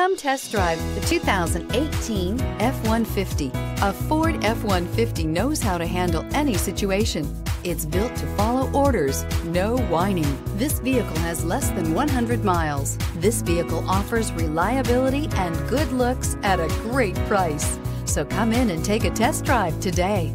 Come test drive the 2018 F-150. A Ford F-150 knows how to handle any situation. It's built to follow orders, no whining. This vehicle has less than 100 miles. This vehicle offers reliability and good looks at a great price. So come in and take a test drive today.